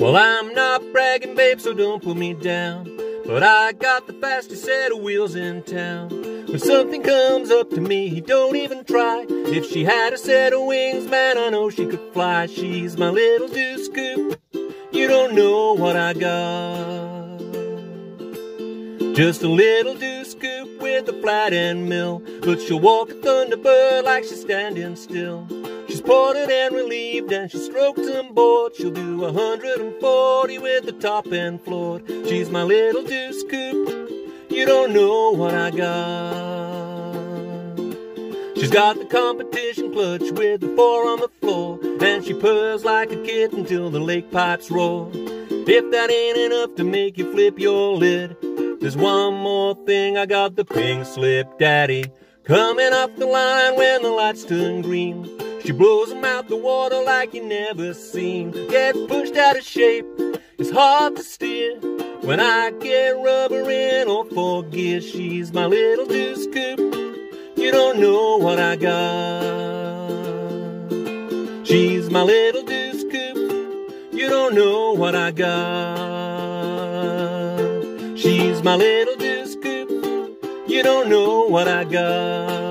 Well, I'm not bragging, babe, so don't put me down. But I got the fastest set of wheels in town. When something comes up to me, he don't even try. If she had a set of wings, man, I know she could fly. She's my little deuce coupe. You don't know what I got. Just a little deuce coupe with a flat head mill. But she'll walk a Thunderbird like she's standing still. She's ported and relieved and she stroked and bored. She'll do 140 with the top end floored. She's my little deuce coupe. You don't know what I got. She's got the competition clutch with the four on the floor. And she purrs like a kitten till the lake pipes roar. If that ain't enough to make you flip your lid, there's one more thing. I got the pink slip daddy coming off the line when the lights turn green. She blows them out the water like you never seen. Get pushed out of shape, it's hard to steer. When I get rubber in or four she's my little deuce coupe. You don't know what I got. She's my little deuce coupe. You don't know what I got. She's my little deuce coupe. You don't know what I got.